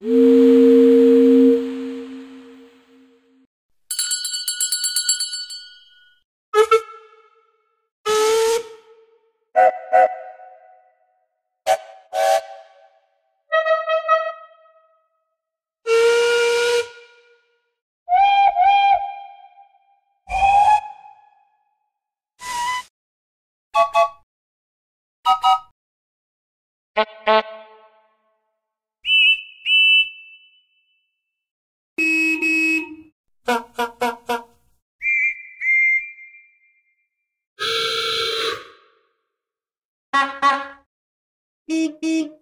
Mm. Beep beep.